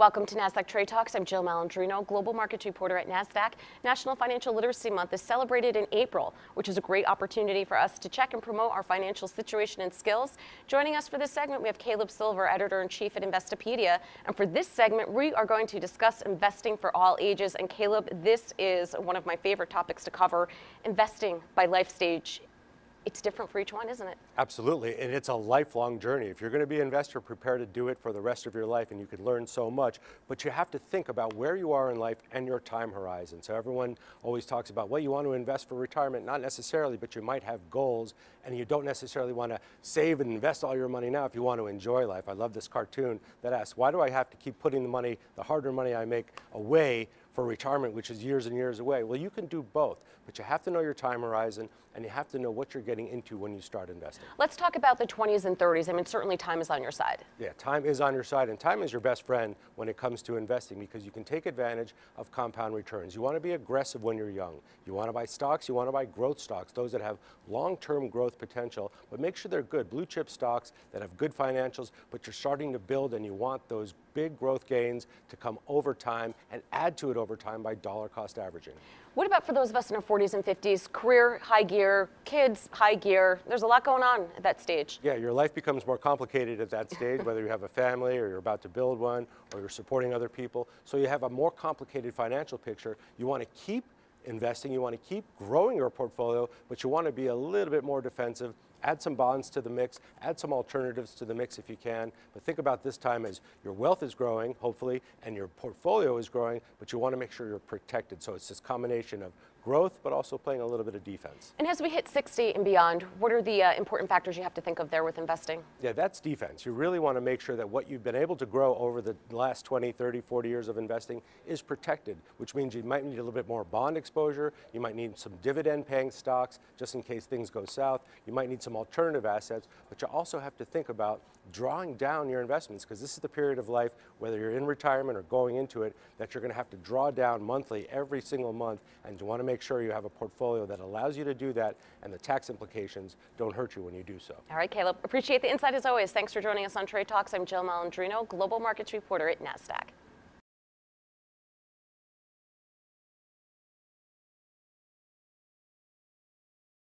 Welcome to NASDAQ Trade Talks. I'm Jill Malandrino, global markets reporter at NASDAQ. National Financial Literacy Month is celebrated in April, which is a great opportunity for us to check and promote our financial situation and skills. Joining us for this segment, we have Caleb Silver, editor in chief at Investopedia. And for this segment, we are going to discuss investing for all ages. And Caleb, this is one of my favorite topics to cover investing by life stage it's different for each one, isn't it? Absolutely, and it's a lifelong journey. If you're going to be an investor, prepare to do it for the rest of your life, and you can learn so much. But you have to think about where you are in life and your time horizon. So everyone always talks about, well, you want to invest for retirement, not necessarily, but you might have goals, and you don't necessarily want to save and invest all your money now if you want to enjoy life. I love this cartoon that asks, why do I have to keep putting the money, the hard-earned money I make, away for retirement, which is years and years away. Well, you can do both, but you have to know your time horizon and you have to know what you're getting into when you start investing. Let's talk about the 20s and 30s. I mean, certainly time is on your side. Yeah, time is on your side, and time is your best friend when it comes to investing because you can take advantage of compound returns. You want to be aggressive when you're young. You want to buy stocks, you want to buy growth stocks, those that have long-term growth potential, but make sure they're good. Blue chip stocks that have good financials, but you're starting to build and you want those big growth gains to come over time and add to it over time by dollar cost averaging. What about for those of us in our 40s and 50s, career high gear, kids high gear? There's a lot going on at that stage. Yeah, your life becomes more complicated at that stage, whether you have a family or you're about to build one or you're supporting other people. So you have a more complicated financial picture. You want to keep investing, you want to keep growing your portfolio, but you want to be a little bit more defensive add some bonds to the mix, add some alternatives to the mix if you can. But think about this time as your wealth is growing, hopefully, and your portfolio is growing, but you want to make sure you're protected. So it's this combination of growth, but also playing a little bit of defense. And as we hit 60 and beyond, what are the uh, important factors you have to think of there with investing? Yeah, that's defense. You really want to make sure that what you've been able to grow over the last 20, 30, 40 years of investing is protected, which means you might need a little bit more bond exposure. You might need some dividend paying stocks just in case things go south. You might need some alternative assets, but you also have to think about drawing down your investments because this is the period of life, whether you're in retirement or going into it, that you're going to have to draw down monthly every single month and you want to make sure you have a portfolio that allows you to do that and the tax implications don't hurt you when you do so. All right, Caleb. Appreciate the insight as always. Thanks for joining us on Trade Talks. I'm Jill Malandrino, Global Markets Reporter at NASDAQ.